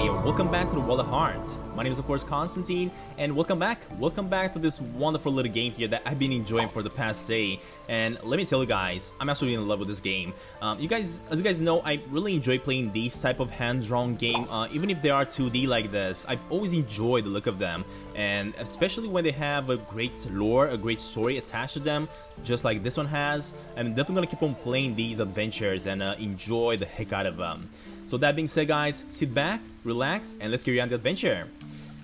everybody, and welcome back to the Wild at Heart. My name is, of course, Constantin, and welcome back. Welcome back to this wonderful little game here that I've been enjoying for the past day. And let me tell you guys, I'm absolutely in love with this game. Um, you guys, as you guys know, I really enjoy playing these type of hand-drawn game, uh, even if they are 2D like this. I've always enjoyed the look of them, and especially when they have a great lore, a great story attached to them, just like this one has. I'm definitely gonna keep on playing these adventures and uh, enjoy the heck out of them. So that being said guys, sit back, relax, and let's carry on the adventure.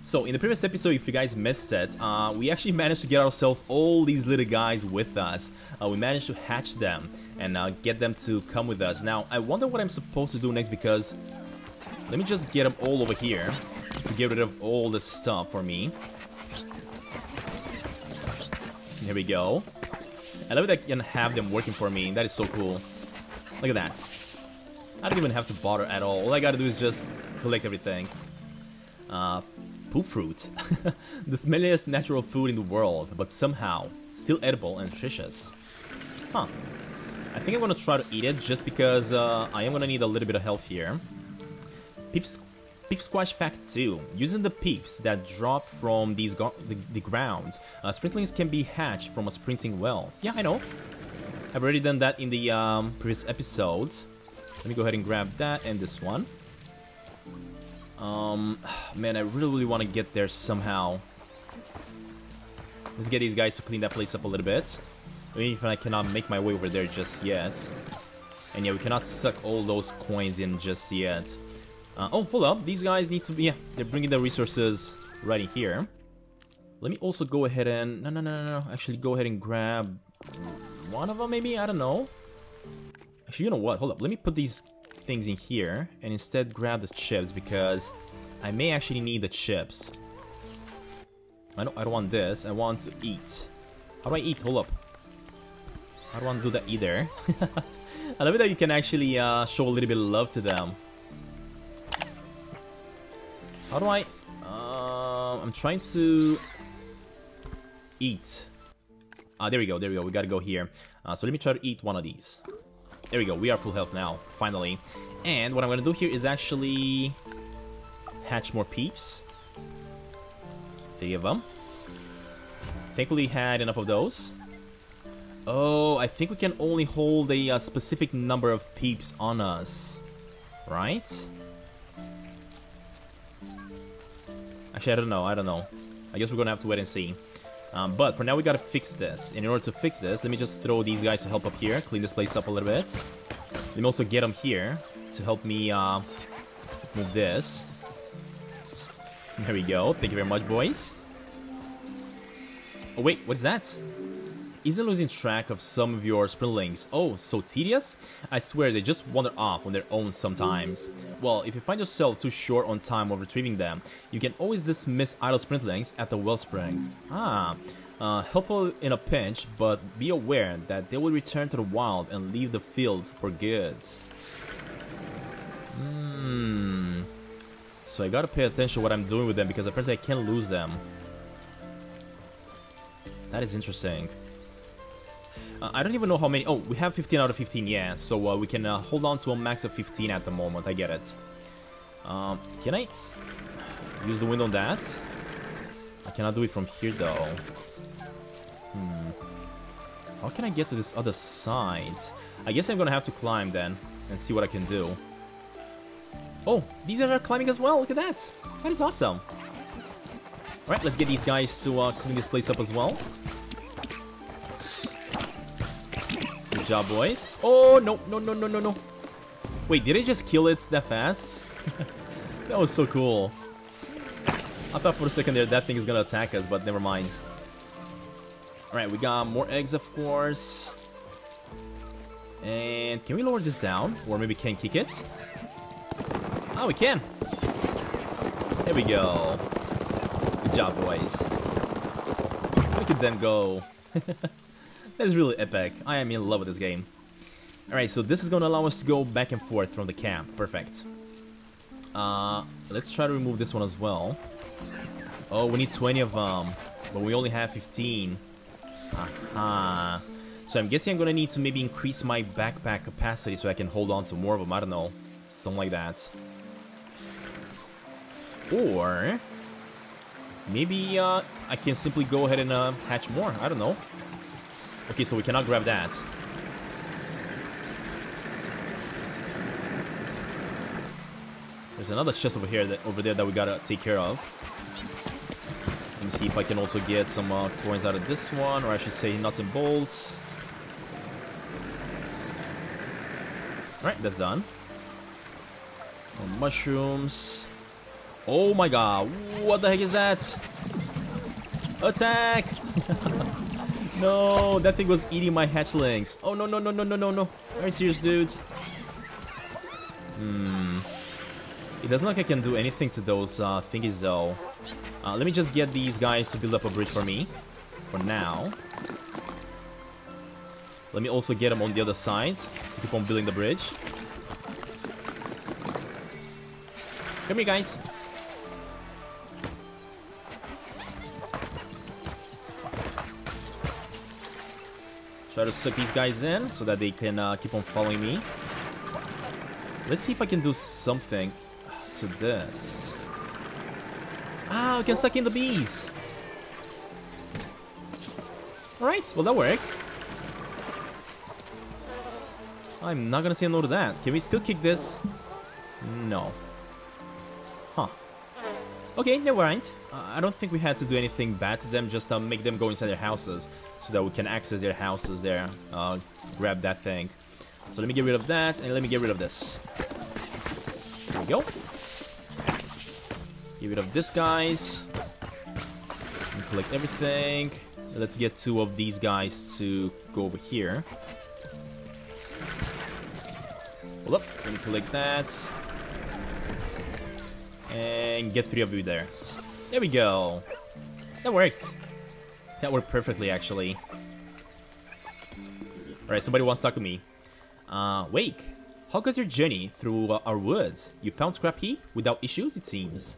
So in the previous episode, if you guys missed it, uh, we actually managed to get ourselves all these little guys with us. Uh, we managed to hatch them and uh, get them to come with us. Now, I wonder what I'm supposed to do next because... Let me just get them all over here to get rid of all this stuff for me. Here we go. I love that I can have them working for me. That is so cool. Look at that. I don't even have to bother at all. All I gotta do is just collect everything. Uh, poop fruit. the smelliest natural food in the world, but somehow still edible and nutritious. Huh. I think I'm gonna try to eat it just because uh, I am gonna need a little bit of health here. Peeps, peep squash fact 2. Using the peeps that drop from these the, the, grounds, uh, spritelings can be hatched from a sprinting well. Yeah, I know. I've already done that in the um, previous episodes. Let me go ahead and grab that and this one. Um, man, I really, really want to get there somehow. Let's get these guys to clean that place up a little bit. Even if I cannot make my way over there just yet. And yeah, we cannot suck all those coins in just yet. Uh, oh, hold up. These guys need to be... Yeah, they're bringing the resources right in here. Let me also go ahead and... No, no, no, no, no. Actually, go ahead and grab one of them, maybe? I don't know. Actually, you know what? Hold up. Let me put these things in here and instead grab the chips because I may actually need the chips. I don't, I don't want this. I want to eat. How do I eat? Hold up. I don't want to do that either. I love it that you can actually uh, show a little bit of love to them. How do I... Uh, I'm trying to... Eat. Ah, there we go, there we go. We gotta go here. Uh, so let me try to eat one of these. There we go, we are full health now, finally. And what I'm gonna do here is actually hatch more peeps. Three of them. Thankfully had enough of those. Oh, I think we can only hold a uh, specific number of peeps on us. Right? Actually, I don't know, I don't know. I guess we're gonna have to wait and see. Um, but for now, we gotta fix this. And in order to fix this, let me just throw these guys to help up here, clean this place up a little bit. Let me also get them here to help me uh, move this. There we go. Thank you very much, boys. Oh, wait, what's that? Isn't losing track of some of your spritelings oh so tedious? I swear they just wander off on their own sometimes. Well, if you find yourself too short on time of retrieving them, you can always dismiss idle spritelings at the wellspring. Ah, uh, helpful in a pinch, but be aware that they will return to the wild and leave the fields for good. Hmm. So I gotta pay attention to what I'm doing with them because apparently I can't lose them. That is interesting. Uh, I don't even know how many... Oh, we have 15 out of 15, yeah. So uh, we can uh, hold on to a max of 15 at the moment. I get it. Um, can I use the wind on that? I cannot do it from here, though. Hmm. How can I get to this other side? I guess I'm gonna have to climb then and see what I can do. Oh, these are climbing as well. Look at that. That is awesome. Alright, let's get these guys to uh, clean this place up as well. Job, boys. Oh, no, no, no, no, no, no. Wait, did I just kill it that fast? that was so cool. I thought for a second there that thing is gonna attack us, but never mind. Alright, we got more eggs, of course. And can we lower this down? Or maybe can kick it? Oh, we can. There we go. Good job, boys. Look at them go. that is really epic. I am in love with this game. Alright, so this is to allow us to go back and forth from the camp. Perfect. Uh, let's try to remove this one as well. Oh, we need 20 of them. But we only have 15. Aha. So I'm guessing I'm gonna need to maybe increase my backpack capacity so I can hold on to more of them. I don't know. Something like that. Or maybe uh, I can simply go ahead and uh, hatch more. I don't know. Okay, so we cannot grab that. There's another chest over here that over there that we gotta take care of. Let me see if I can also get some uh, coins out of this one, or I should say nuts and bolts. Alright, that's done. More mushrooms. Oh my god, what the heck is that? Attack! no, that thing was eating my hatchlings. Oh no, no, no, no, no, no, no. Are you serious, dudes? Hmm. It doesn't look like I can do anything to those uh, thingies though. Uh, let me just get these guys to build up a bridge for me. For now. Let me also get them on the other side. To keep on building the bridge. Come here, guys. Try to suck these guys in so that they can uh, keep on following me. Let's see if I can do something to this. Ah, we can suck in the bees. Alright, well that worked. I'm not gonna say no to that. Can we still kick this? No. Okay, never mind. Uh, I don't think we had to do anything bad to them, just uh, make them go inside their houses so that we can access their houses there. Uh, grab that thing. So let me get rid of that, and let me get rid of this. There we go. Get rid of this guys. And collect everything. Let's get two of these guys to go over here. Hold up, let me collect that. And get three of you there. There we go. That worked. That worked perfectly, actually. Alright, somebody wants to talk to me. Uh, Wake, how goes your journey through uh, our woods? You found Scrap Heap without issues, it seems.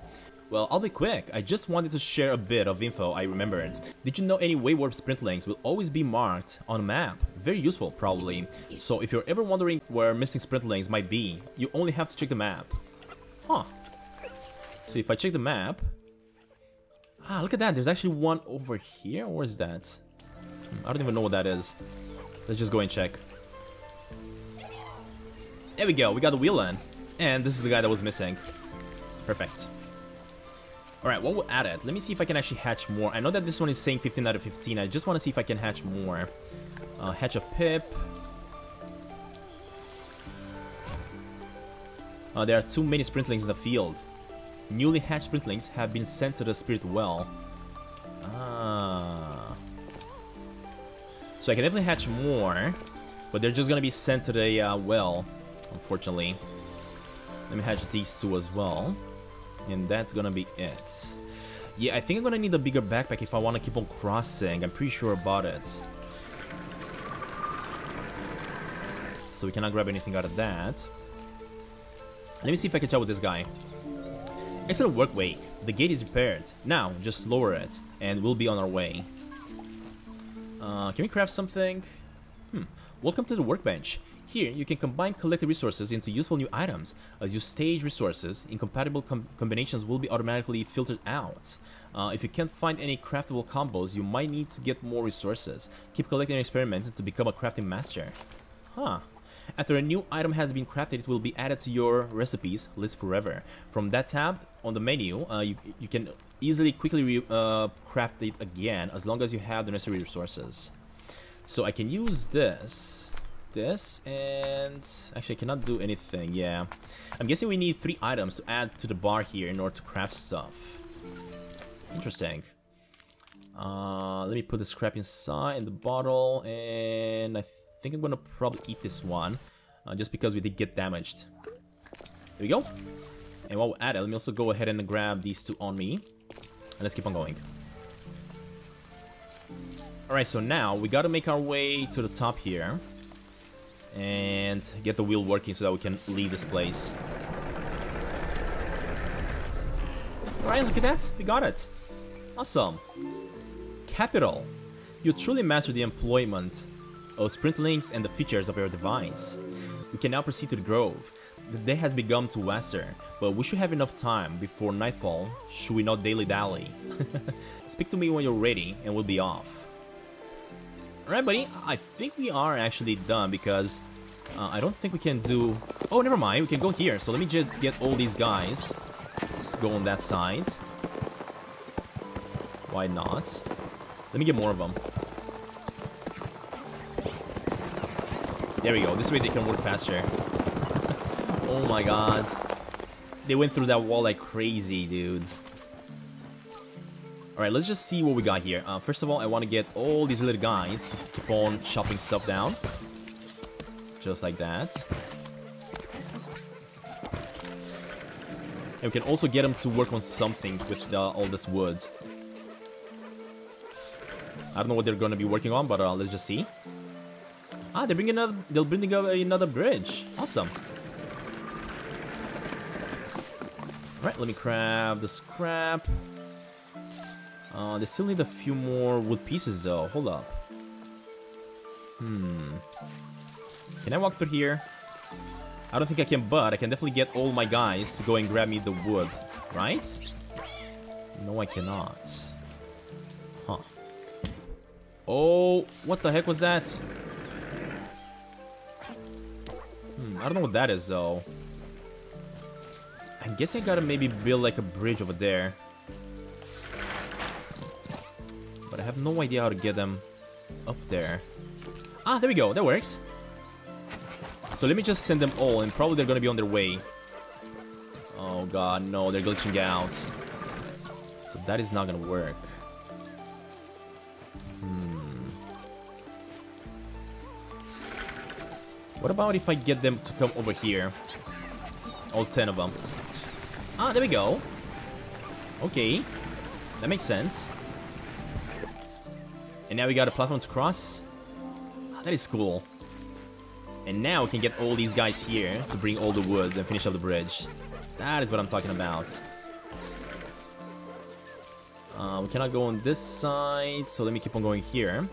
Well, I'll be quick. I just wanted to share a bit of info I remembered. Did you know any Wayward Spritelings will always be marked on a map? Very useful, probably. So if you're ever wondering where missing Spritelings might be, you only have to check the map. Huh. So if I check the map... Ah, look at that. There's actually one over here. Where is that? Hmm, I don't even know what that is. Let's just go and check. There we go. We got the wheel in. And this is the guy that was missing. Perfect. Alright, what we'll add it. Let me see if I can actually hatch more. I know that this one is saying 15 out of 15. I just want to see if I can hatch more. Uh, hatch a pip. Uh, there are too many spritelings in the field. Newly hatched spritelings have been sent to the spirit well. Ah. So I can definitely hatch more, but they're just gonna be sent to the uh, well, unfortunately. Let me hatch these two as well. And that's gonna be it. Yeah, I think I'm gonna need a bigger backpack if I want to keep on crossing. I'm pretty sure about it. So we cannot grab anything out of that. Let me see if I can chat with this guy. Excellent work, Wake. The gate is repaired. Now, just lower it, and we'll be on our way. Uh, can we craft something? Hmm. Welcome to the workbench. Here, you can combine collected resources into useful new items. As you stage resources, incompatible com combinations will be automatically filtered out. Uh, if you can't find any craftable combos, you might need to get more resources. Keep collecting and experimenting to become a crafting master. Huh. After a new item has been crafted, it will be added to your recipes list forever. From that tab on the menu, uh, you, you can easily quickly uh, craft it again as long as you have the necessary resources. So I can use this, this, and actually I cannot do anything, yeah. I'm guessing we need three items to add to the bar here in order to craft stuff. Interesting. Uh, let me put the scrap inside in the bottle, and I think I'm gonna probably eat this one, uh, just because we did get damaged. There we go. And while we're at it, let me also go ahead and grab these two on me. And let's keep on going. Alright, so now we gotta make our way to the top here. And get the wheel working so that we can leave this place. Alright, look at that. We got it. Awesome. Capital. You truly mastered the employment of spritelings and the features of your device. We can now proceed to the grove. the day has begun to western, but we should have enough time before nightfall, should we not daily-dally. Speak to me when you're ready, and we'll be off. Alright, buddy, I think we are actually done, because uh, I don't think we can do... Oh, never mind, we can go here, so let me just get all these guys. Let's go on that side. Why not? Let me get more of them. There we go. This way they can work faster. oh my god. They went through that wall like crazy, dudes. Alright, let's just see what we got here. Uh, first of all, I want to get all these little guys to keep on chopping stuff down. Just like that. And we can also get them to work on something with the, all this wood. I don't know what they're going to be working on, but uh, let's just see. Ah, they're bringing another. They'll bring up another bridge. Awesome. All right, let me grab the scrap. Uh, they still need a few more wood pieces though. Hold up. Hmm. Can I walk through here? I don't think I can, but I can definitely get all my guys to go and grab me the wood, right? No, I cannot. Huh. Oh, what the heck was that? I don't know what that is, though. I guess I gotta maybe build, like, a bridge over there. But I have no idea how to get them up there. Ah, there we go. That works. So let me just send them all, and probably they're gonna be on their way. Oh god, no, they're glitching out. So that is not gonna work. What about if I get them to come over here? All 10 of them. Ah, there we go. Okay. That makes sense. And now we got a platform to cross. Ah, that is cool. And now we can get all these guys here to bring all the woods and finish up the bridge. That is what I'm talking about. Uh, we cannot go on this side, so let me keep on going here.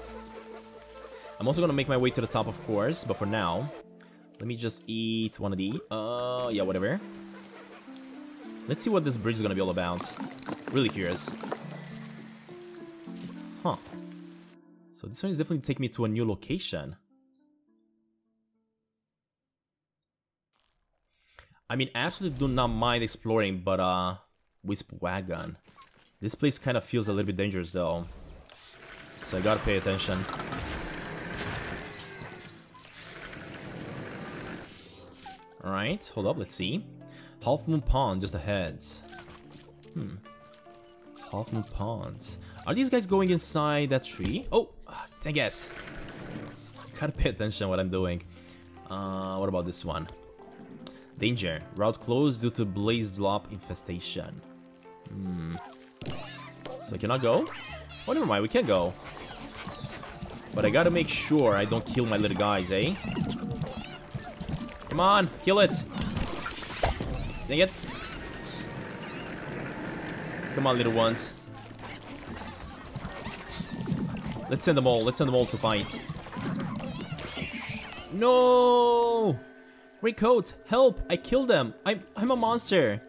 I'm also gonna make my way to the top, of course, but for now, let me just eat one of these. Uh, yeah, whatever. Let's see what this bridge is gonna be all about. Really curious. Huh. So this one is definitely taking me to a new location. I mean, I absolutely do not mind exploring, but, uh, Wisp Wagon. This place kind of feels a little bit dangerous, though. So I gotta pay attention. Alright, hold up, let's see. Half Moon Pond just ahead. Hmm. Half Moon Pond. Are these guys going inside that tree? Oh, dang it. Gotta pay attention what I'm doing. Uh, what about this one? Danger. Route closed due to blaze drop infestation. Hmm. So I cannot go? Oh, never mind, we can go. But I gotta make sure I don't kill my little guys, eh? Come on, kill it. Dang it. Come on, little ones. Let's send them all. Let's send them all to fight. No! Greycoat, help! I killed them. I'm I'm a monster.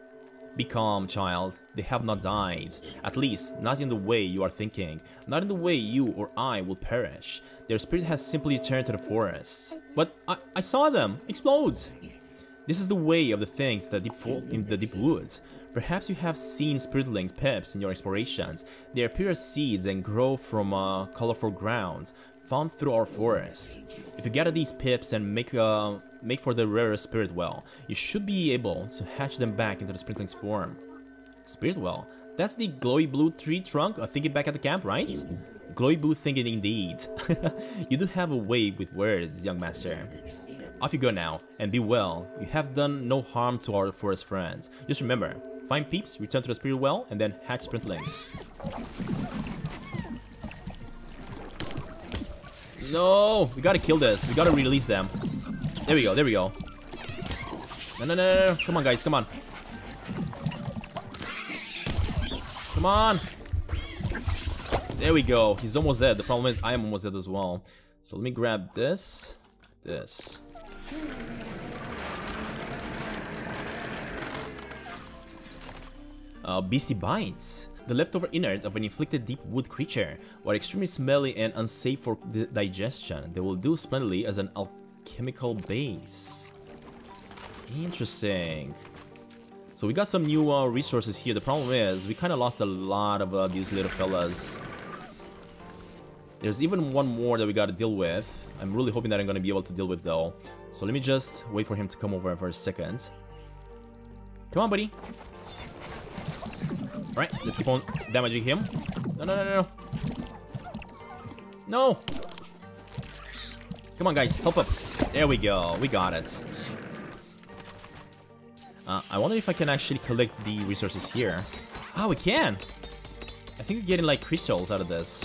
Be calm, child. They have not died. At least, not in the way you are thinking. Not in the way you or I will perish. Their spirit has simply returned to the forest. But I, I saw them explode! This is the way of the things that deep in the deep woods. Perhaps you have seen spritelings pips in your explorations. They appear as seeds and grow from uh, colorful grounds found through our forest. If you gather these pips and make uh, make for the rarest spirit well, you should be able to hatch them back into the spriteling's form. Spirit well, that's the glowy blue tree trunk I think it back at the camp, right? Mm-hmm. Glowy blue thinking indeed. you do have a way with words, young master. Off you go now, and be well. You have done no harm to our forest friends. Just remember, find peeps, return to the spirit well, and then hatch spritelings. No! We gotta kill this. We gotta release them. There we go, there we go. No, no, no, no. Come on, guys, come on. Come on! There we go. He's almost dead. The problem is I am almost dead as well. So let me grab this. This. Uh, Beastie Bites. The leftover innards of an inflicted deep wood creature are extremely smelly and unsafe for di digestion. They will do splendidly as an alchemical base. Interesting. So we got some new uh, resources here. The problem is, we kind of lost a lot of uh, these little fellas. There's even one more that we got to deal with. I'm really hoping that I'm going to be able to deal with though. So let me just wait for him to come over for a second. Come on, buddy. Alright, let's keep on damaging him. No, no, no, no, no. No! Come on, guys, help up. There we go, we got it. Uh, I wonder if I can actually collect the resources here. Ah, we can! I think we're getting like crystals out of this.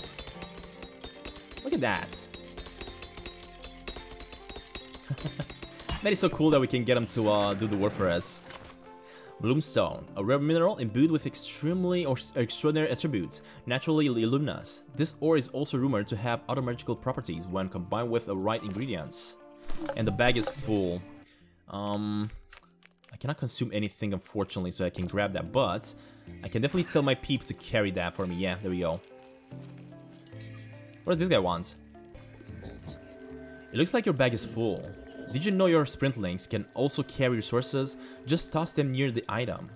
Look at that. that is so cool that we can get them to uh, do the work for us. Bloomstone, a rare mineral imbued with extremely or extraordinary attributes, naturally luminous. This ore is also rumored to have other magical properties when combined with the right ingredients. And the bag is full. Um, I cannot consume anything, unfortunately, so I can grab that, but I can definitely tell my peep to carry that for me. Yeah, there we go. What does this guy want? It looks like your bag is full. Did you know your spritelings can also carry resources? Just toss them near the item.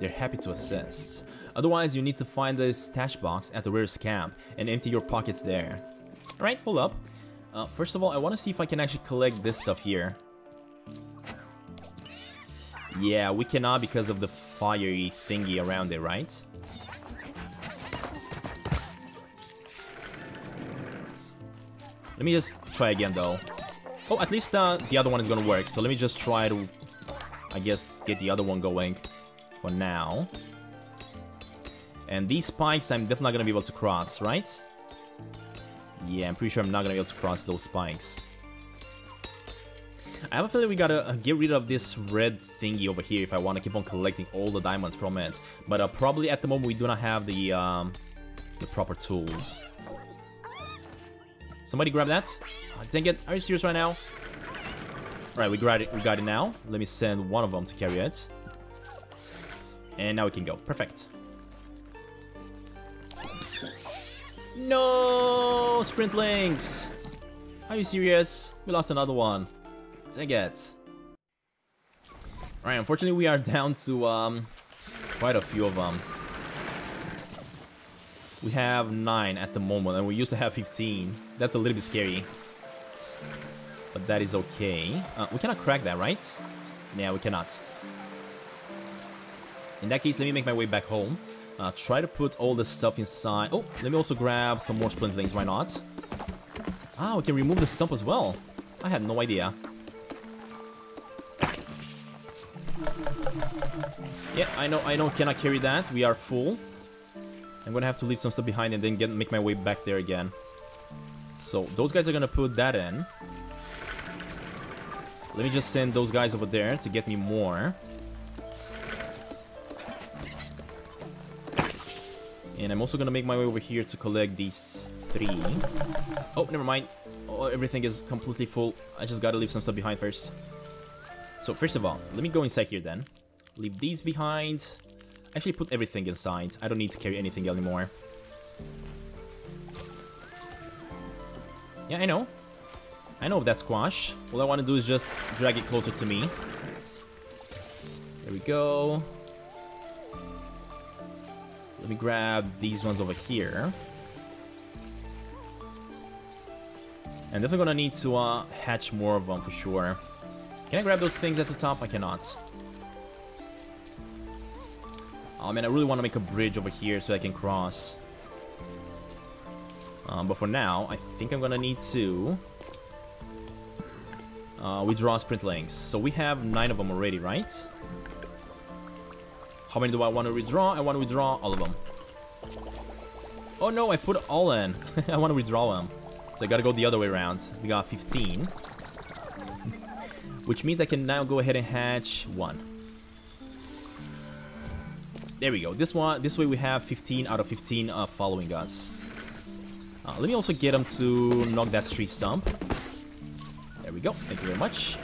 They're happy to assist. Otherwise, you need to find the stash box at the rarest camp and empty your pockets there. Alright, hold up. Uh, first of all, I want to see if I can actually collect this stuff here. Yeah, we cannot because of the fiery thingy around it, right? Let me just try again, though. Oh, at least uh, the other one is gonna work. So let me just try to, I guess, get the other one going for now. And these spikes, I'm definitely not gonna be able to cross, right? Yeah, I'm pretty sure I'm not gonna be able to cross those spikes. I have a feeling we gotta uh, get rid of this red thingy over here if I want to keep on collecting all the diamonds from it. But uh, probably at the moment we do not have the um, the proper tools. Somebody grab that. Oh, dang it. Are you serious right now? Alright, we got it. We got it now. Let me send one of them to carry it. And now we can go. Perfect. No, Spritelings. Are you serious? We lost another one. It. Alright, unfortunately we are down to um quite a few of them. We have 9 at the moment, and we used to have 15. That's a little bit scary. But that is okay. Uh, we cannot crack that, right? Yeah, we cannot. In that case, let me make my way back home. Uh, try to put all the stuff inside. Oh, let me also grab some more spritelings, why not? Ah, we can remove the stump as well. I had no idea. Yeah, I know, I know, cannot carry that. We are full. I'm gonna have to leave some stuff behind and then get make my way back there again. So those guys are gonna put that in. Let me just send those guys over there to get me more. And I'm also gonna make my way over here to collect these three. Oh, never mind. Oh, everything is completely full. I just gotta leave some stuff behind first. So first of all, let me go inside here then. Leave these behind. Actually put everything inside. I don't need to carry anything anymore. Yeah, I know. I know that squash. All I want to do is just drag it closer to me. There we go. Let me grab these ones over here. I'm definitely gonna need to uh, hatch more of them for sure. Can I grab those things at the top? I cannot. Oh man, I really want to make a bridge over here so I can cross. Um, but for now, I think I'm gonna need to uh, withdraw spritelings. So we have nine of them already, right? How many do I want to withdraw? I want to withdraw all of them. Oh no, I put all in. I want to withdraw them. So I gotta go the other way around. We got 15. Which means I can now go ahead and hatch one there we go. This one, this way we have 15 out of 15 uh, following us. Uh, let me also get him to knock that tree stump. There we go. Thank you very much.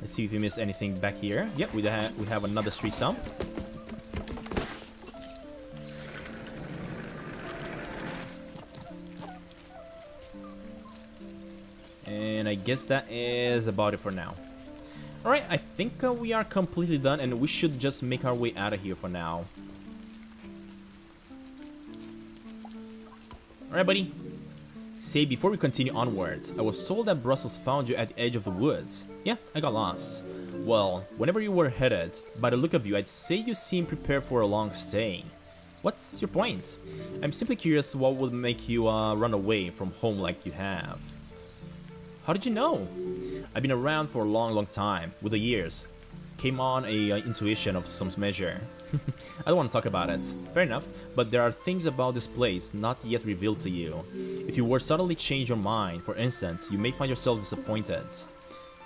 Let's see if we missed anything back here. Yep, we, ha we have another tree stump. And I guess that is about it for now. Alright, I think uh, we are completely done and we should just make our way out of here for now. Alright, buddy. Say, before we continue onwards, I was told that Brussels found you at the edge of the woods. Yeah, I got lost. Well, whenever you were headed, by the look of you, I'd say you seem prepared for a long stay. What's your point? I'm simply curious what would make you uh, run away from home like you have. How did you know? I've been around for a long, long time, with the years. Came on a uh, intuition of some measure. I don't want to talk about it. Fair enough, but there are things about this place not yet revealed to you. If you were suddenly change your mind, for instance, you may find yourself disappointed.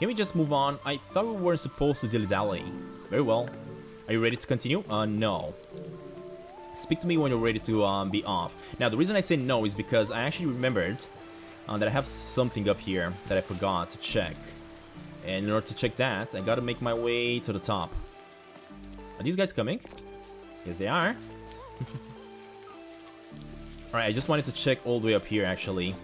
Can we just move on? I thought we weren't supposed to dilly-dally. Very well. Are you ready to continue? Uh, no. Speak to me when you're ready to um, be off. Now, the reason I say no is because I actually remembered uh, that I have something up here that I forgot to check. And in order to check that, I gotta make my way to the top. Are these guys coming? Yes, they are. Alright, I just wanted to check all the way up here, actually.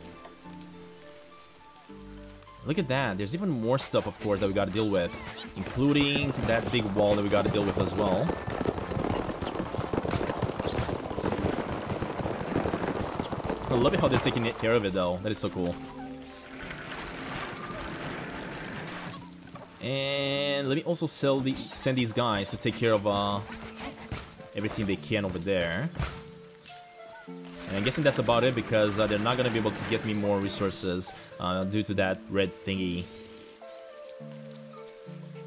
Look at that. There's even more stuff, of course, that we gotta deal with. Including that big wall that we gotta deal with as well. I love it how they're taking care of it though. That is so cool. And let me also sell the send these guys to take care of uh, everything they can over there. And I'm guessing that's about it because uh, they're not going to be able to get me more resources uh, due to that red thingy.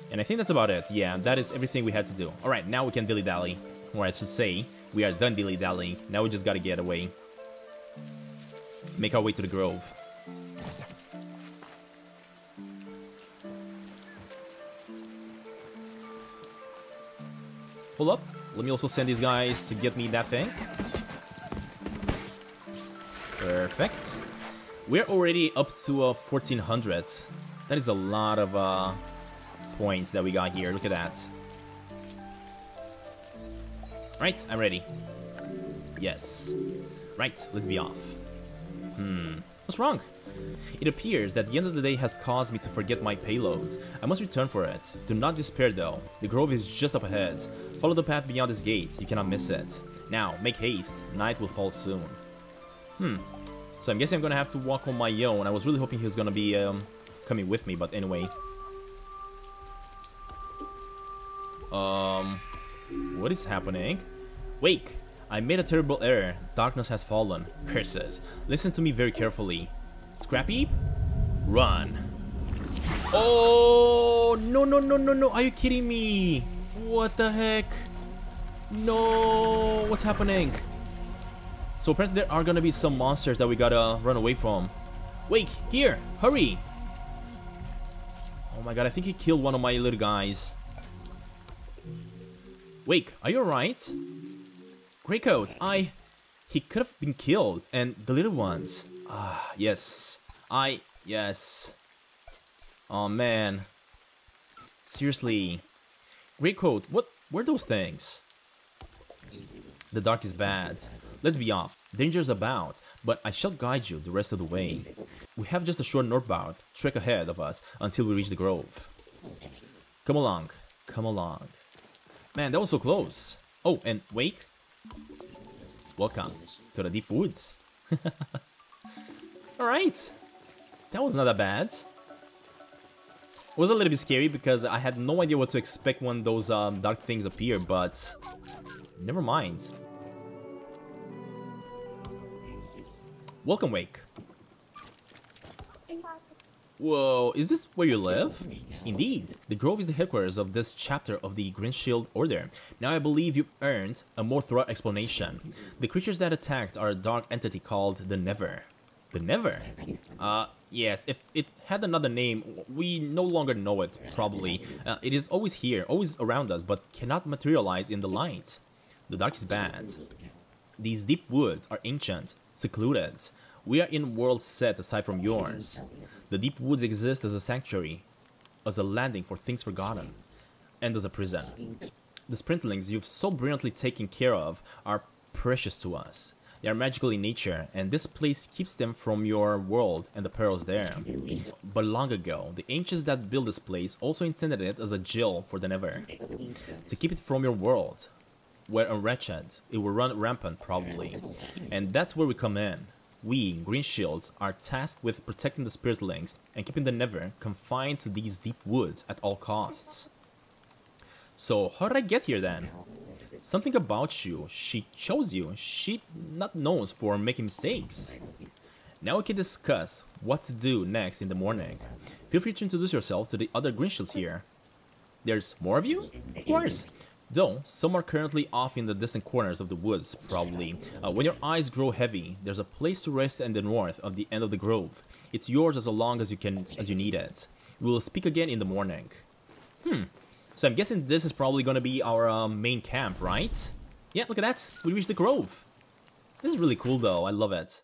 And I think that's about it. Yeah, that is everything we had to do. Alright, now we can dilly-dally. Or I should say, we are done dilly-dallying. Now we just gotta get away make our way to the grove. Hold up. Let me also send these guys to get me that thing. Perfect. We're already up to uh, 1400. That is a lot of uh, points that we got here. Look at that. Right, I'm ready. Yes. Right, let's be off. Hmm. What's wrong? It appears that the end of the day has caused me to forget my payload. I must return for it. Do not despair though. The grove is just up ahead. Follow the path beyond this gate. You cannot miss it. Now, make haste. Night will fall soon. Hmm. So I'm guessing I'm gonna have to walk on my own. I was really hoping he was gonna be um, coming with me, but anyway. Um, what is happening? Wake! I made a terrible error. Darkness has fallen. Curses. Listen to me very carefully. Scrappy? Run. Oh, no, no, no, no, no. Are you kidding me? What the heck? No, what's happening? So apparently there are gonna be some monsters that we gotta run away from. Wait, here, hurry. Oh my god, I think he killed one of my little guys. Wake, are you alright? Greycoat, I... He could have been killed, and the little ones. Ah, yes. I... yes. Oh, man. Seriously. Greycoat, what were those things? The dark is bad. Let's be off. Danger's about, but I shall guide you the rest of the way. We have just a short northbound trek ahead of us until we reach the grove. Come along. Come along. Man, that was so close. Oh, and Wake, Welcome to the deep woods. Alright. That was not that bad. It was a little bit scary because I had no idea what to expect when those um, dark things appear, but never mind. Welcome, Wake. Whoa, is this where you live? Indeed, the Grove is the headquarters of this chapter of the Greenshield Order. Now I believe you've earned a more thorough explanation. The creatures that attacked are a dark entity called the Never. The Never? Uh, yes, if it had another name, we no longer know it, probably. Uh, it is always here, always around us, but cannot materialize in the light. The dark is bad. These deep woods are ancient, secluded. We are in worlds set aside from yours. The deep woods exist as a sanctuary, as a landing for things forgotten, and as a prison. The spritelings you've so brilliantly taken care of are precious to us. They are magical in nature, and this place keeps them from your world and the perils there. But long ago, the ancients that built this place also intended it as a jail for the Never. To keep it from your world, where unwretched, it will run rampant probably. And that's where we come in. We, Green Shields, are tasked with protecting the Spritelings and keeping the Never confined to these deep woods at all costs. So, how did I get here then? Something about you, she chose you, she not known for making mistakes. Now we can discuss what to do next in the morning. Feel free to introduce yourself to the other Green Shields here. There's more of you? Of course. Though, some are currently off in the distant corners of the woods, probably. Uh, when your eyes grow heavy, there's a place to rest in the north of the end of the grove. It's yours as long as you can, as you need it. We will speak again in the morning. Hmm. So I'm guessing this is probably gonna be our um, main camp, right? Yeah, look at that. We reached the grove. This is really cool, though. I love it.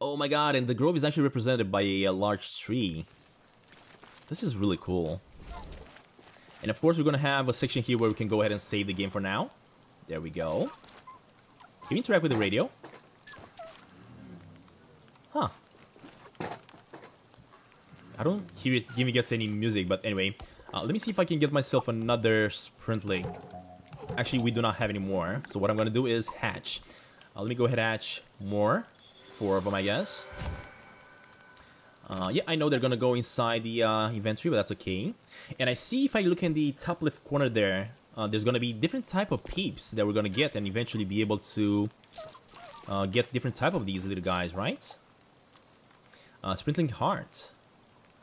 Oh my god, and the grove is actually represented by a large tree. This is really cool. And of course, we're going to have a section here where we can go ahead and save the game for now. There we go. Can you interact with the radio? Huh. I don't hear it giving us any music, but anyway. Uh, let me see if I can get myself another Spriteling. Actually, we do not have any more. So what I'm going to do is hatch. Uh, let me go ahead hatch more. Four of them, I guess. Uh, yeah, I know they're gonna go inside the uh, inventory, but that's okay. And I see if I look in the top left corner there, uh, there's gonna be different type of peeps that we're gonna get and eventually be able to uh, get different type of these little guys, right? Uh, Spriteling Heart.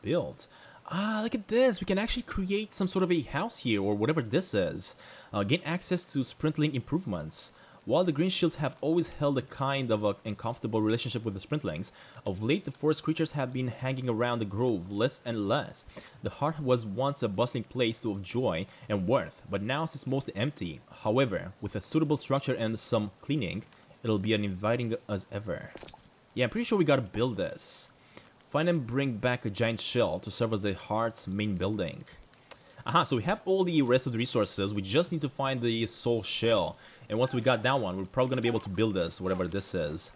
Build. Ah, look at this. We can actually create some sort of a house here or whatever this is. Uh, gain access to Spriteling improvements. While the Green Shields have always held a kind of uncomfortable relationship with the Spritelings, of late the forest creatures have been hanging around the grove less and less. The heart was once a bustling place of joy and worth, but now it's mostly empty. However, with a suitable structure and some cleaning, it'll be as inviting as ever. Yeah, I'm pretty sure we gotta build this. Find and bring back a giant shell to serve as the heart's main building. Aha, so we have all the rest of the resources, we just need to find the soul shell. And once we got that one, we're probably going to be able to build this, whatever this is.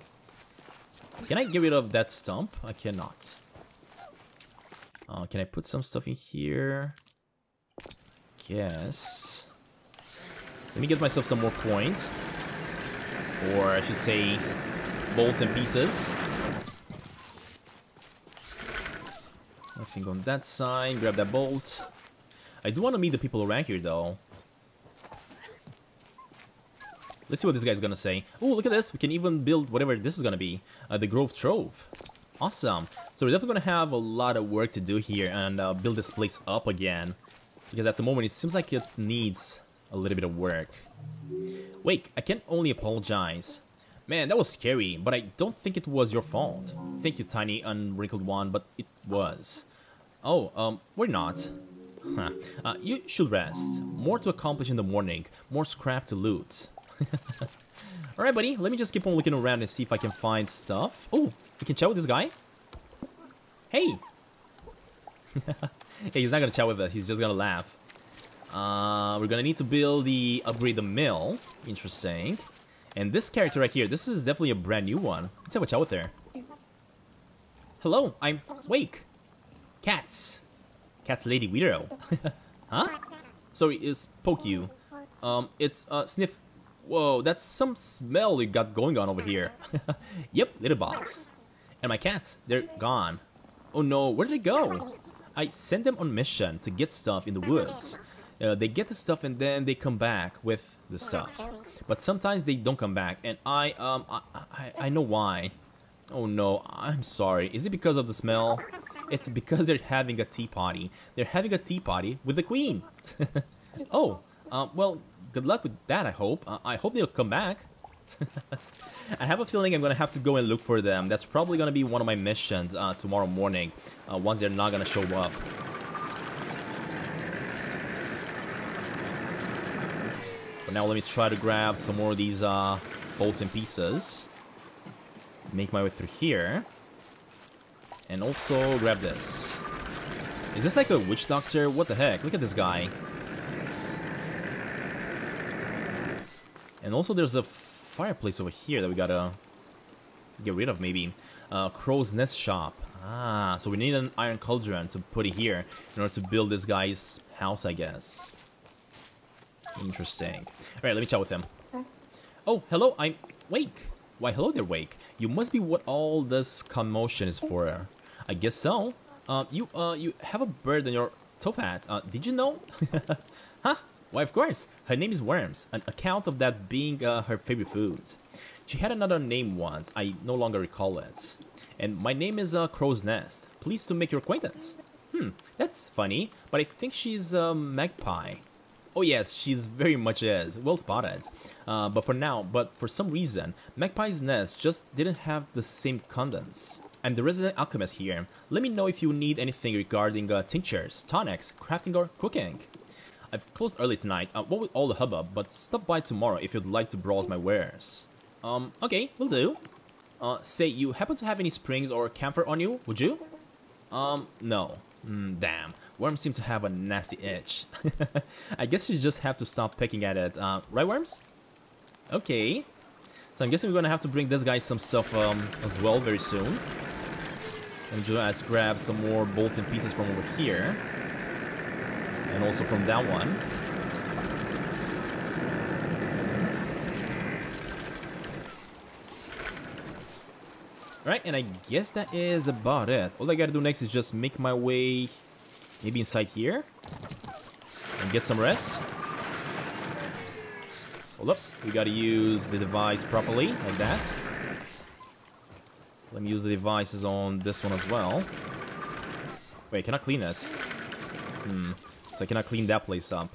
Can I get rid of that stump? I cannot. Uh, can I put some stuff in here? Yes. Let me get myself some more coins. Or I should say, bolts and pieces. Nothing on that side. Grab that bolt. I do want to meet the people around here, though. Let's see what this guy's gonna say. Oh, look at this. We can even build whatever this is gonna be. Uh, the Grove Trove. Awesome. So we're definitely gonna have a lot of work to do here and uh, build this place up again. Because at the moment it seems like it needs a little bit of work. Wait, I can only apologize. Man, that was scary, but I don't think it was your fault. Thank you, tiny, unwrinkled one, but it was. Oh, um, we're not. Huh. Uh, you should rest. More to accomplish in the morning, more scrap to loot. Alright, buddy. Let me just keep on looking around and see if I can find stuff. Oh, we can chat with this guy? Hey! hey, he's not gonna chat with us. He's just gonna laugh. Uh, we're gonna need to build the... upgrade the mill. Interesting. And this character right here, this is definitely a brand new one. Let's have a chat with her. Hello, I'm Wake. Cats. Cat's Lady Weirdo. huh? Sorry, it's Poke you. Um, it's, uh, Sniff Whoa, that's some smell you got going on over here. yep, little box. And my cats, they're gone. Oh no, where did they go? I sent them on mission to get stuff in the woods. Uh, they get the stuff and then they come back with the stuff. But sometimes they don't come back and I, um, I, I, I know why. Oh no, I'm sorry. Is it because of the smell? It's because they're having a tea party. They're having a tea party with the queen. oh, um, well, good luck with that, I hope. Uh, I hope they'll come back. I have a feeling I'm to have to go and look for them. That's probably to be one of my missions uh, tomorrow morning, uh, once they're not to show up. But now let me try to grab some more of these uh, bolts and pieces. Make my way through here. And also grab this. Is this like a witch doctor? What the heck? Look at this guy. And also there's a fireplace over here that we gotta get rid of, maybe. Uh, Crow's Nest Shop. Ah, so we need an iron cauldron to put it here in order to build this guy's house, I guess. Interesting. Alright, let me chat with him. Oh, hello, I'm Wake. Why, hello there, Wake. You must be what all this commotion is for. I guess so. Uh, you, uh, you have a bird on your topaz. Uh, did you know? huh? Why, of course. Her name is Worms, an account of that being uh, her favorite food. She had another name once, I no longer recall it. And my name is uh, Crow's Nest. Pleased to make your acquaintance. Hmm, that's funny, but I think she's a magpie. Oh yes, she's very much is. Well spotted. Uh, but for now, but for some reason, Magpie's Nest just didn't have the same contents. I'm the resident alchemist here. Let me know if you need anything regarding uh, tinctures, tonics, crafting or cooking. I've closed early tonight, uh, what with all the hubbub, but stop by tomorrow if you'd like to browse my wares. Um, okay, will do. Uh, say, you happen to have any springs or camphor on you, would you? Um, no. Mm, damn, worms seem to have a nasty itch. I guess you just have to stop picking at it, uh, right worms? Okay. So I'm guessing we're gonna have to bring this guy some stuff um, as well very soon. And just grab some more bolts and pieces from over here. And also from that one. Alright, and I guess that is about it. All I gotta do next is just make my way maybe inside here. And get some rest. Hold up. We gotta use the device properly, like that. Let me use the devices on this one as well. Wait, can I clean it? Hmm. So I cannot clean that place up.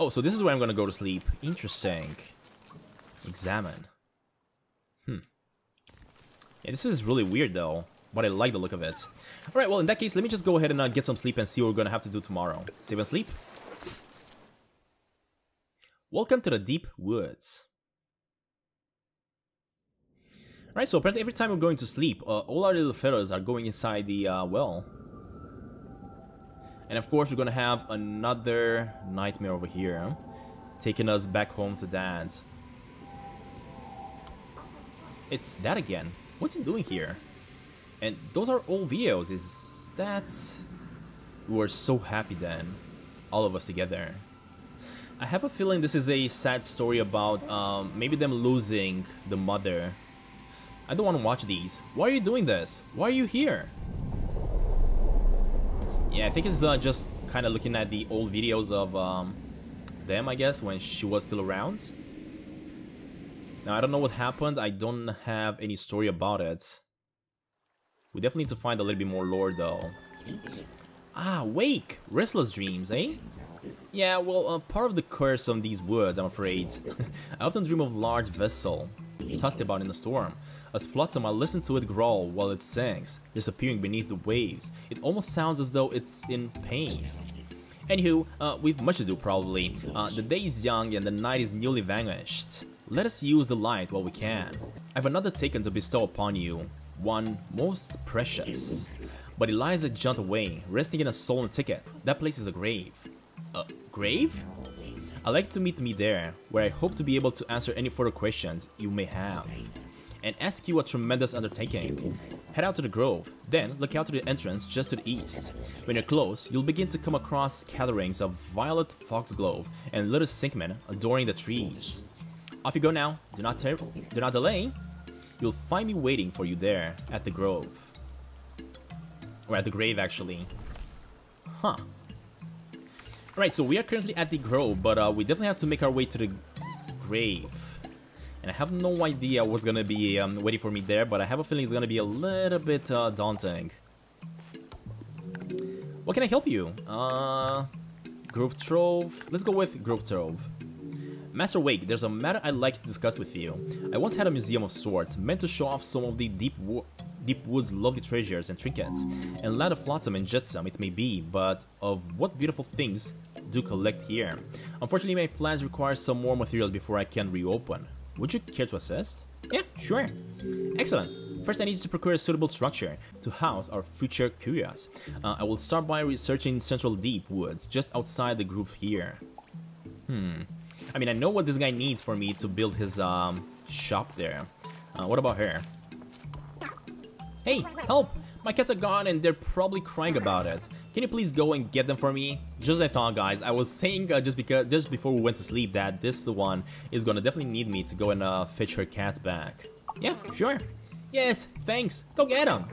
Oh, so this is where I'm gonna go to sleep. Interesting. Examine. Yeah, this is really weird though, but I like the look of it. Alright, well in that case, let me just go ahead and uh, get some sleep and see what we're gonna have to do tomorrow. Save and sleep. Welcome to the Deep Woods. Alright, so apparently every time we're going to sleep, uh, all our little fellows are going inside the uh, well. And of course we're gonna have another nightmare over here, taking us back home to dad. It's that again. What's he doing here? And those are old videos. Is that... We were so happy then. All of us together. I have a feeling this is a sad story about um, maybe them losing the mother. I don't want to watch these. Why are you doing this? Why are you here? Yeah, I think it's uh, just kind of looking at the old videos of um, them, I guess, when she was still around. Now, I don't know what happened. I don't have any story about it. We definitely need to find a little bit more lore, though. Ah, Wake! Restless dreams, eh? Yeah, well, uh, part of the curse on these woods, I'm afraid. I often dream of large vessel, tossed about in a storm. As flotsam, I listen to it growl while it sinks, disappearing beneath the waves. It almost sounds as though it's in pain. Anywho, uh, we've much to do probably. Uh, the day is young and the night is newly vanished. Let us use the light while we can. I've another taken to bestow upon you, one most precious. But Eliza jumped away, resting in a stolen ticket. That place is a grave. A grave? I'd like to meet me there, where I hope to be able to answer any further questions you may have. And ask you a tremendous undertaking. Head out to the grove, then look out to the entrance just to the east. When you're close, you'll begin to come across scatterings of violet foxglove and little sinkmen adoring the trees. Off you go now. Do not do not delay. You'll find me waiting for you there at the grove. Or at the grave, actually. Huh. Alright, so we are currently at the grove, but uh, we definitely have to make our way to the grave. And I have no idea what's gonna be um, waiting for me there, but I have a feeling it's gonna be a little bit uh, daunting. What can I help you? Uh, Grove Trove? Let's go with Grove Trove. Master Wake, there's a matter I'd like to discuss with you. I once had a museum of sorts, meant to show off some of the Deep, wo deep Wood's lovely treasures and trinkets, and land of flotsam and jetsam it may be, but of what beautiful things do collect here. Unfortunately, my plans require some more materials before I can reopen. Would you care to assist? Yeah, sure. Excellent. First, I need to procure a suitable structure to house our future curios. Uh, I will start by researching Central Deep Woods, just outside the groove here. Hmm. I mean, I know what this guy needs for me to build his um, shop there. Uh, what about her? Hey, help! My cats are gone and they're probably crying about it. Can you please go and get them for me? Just I thought, guys. I was saying uh, just because just before we went to sleep that this one is gonna definitely need me to go and uh, fetch her cats back. Yeah, sure. Yes, thanks. Go get them.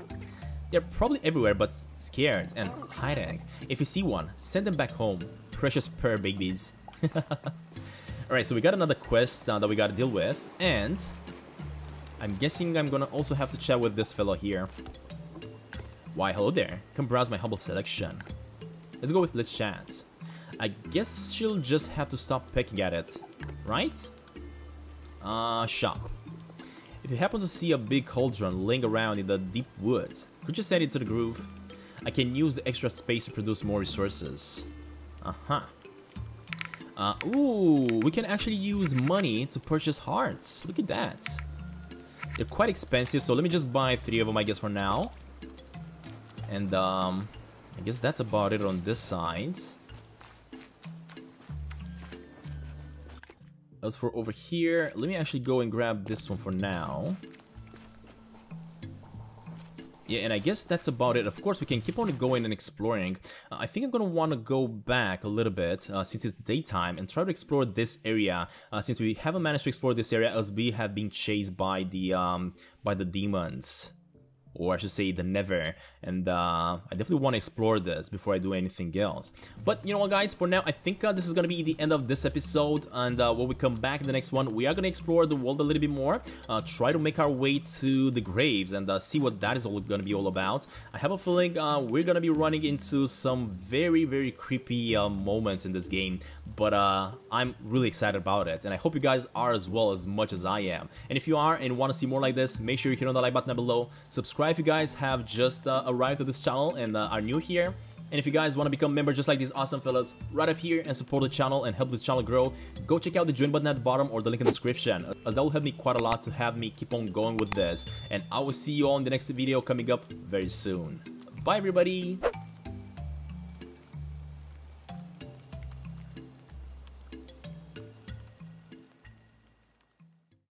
They're probably everywhere but scared and hiding. If you see one, send them back home. Precious purr babies. Alright, so we got another quest uh, that we gotta deal with, and I'm guessing I'm gonna also have to chat with this fellow here. Why, hello there. Come browse my humble selection. Let's go with let's chat. I guess she'll just have to stop pecking at it, right? Uh, shop. If you happen to see a big cauldron laying around in the deep woods, could you send it to the groove? I can use the extra space to produce more resources. Uh-huh. Uh, ooh, we can actually use money to purchase hearts. Look at that. They're quite expensive, so let me just buy three of them, I guess, for now. And, um, I guess that's about it on this side. As for over here, let me actually go and grab this one for now. Yeah, and I guess that's about it. Of course, we can keep on going and exploring. Uh, I think I'm gonna want to go back a little bit, uh, since it's daytime, and try to explore this area, uh, since we haven't managed to explore this area as we have been chased by the, um, by the demons or I should say the never. and uh, I definitely want to explore this before I do anything else. But you know what guys, for now I think uh, this is going to be the end of this episode, and uh, when we come back in the next one, we are going to explore the world a little bit more, uh, try to make our way to the graves and uh, see what that is all going to be all about. I have a feeling uh, we're going to be running into some very very creepy moments in this game, but I'm really excited about it, and I hope you guys are as well as much as I am. And if you are and want to see more like this, make sure you hit on the like button down below, subscribe subscribe if you guys have just uh, arrived to this channel and uh, are new here. And if you guys want to become members just like these awesome fellas, right up here and support the channel and help this channel grow, go check out the join button at the bottom or the link in the description, as that will help me quite a lot to have me keep on going with this. And I will see you all in the next video coming up very soon. Bye everybody!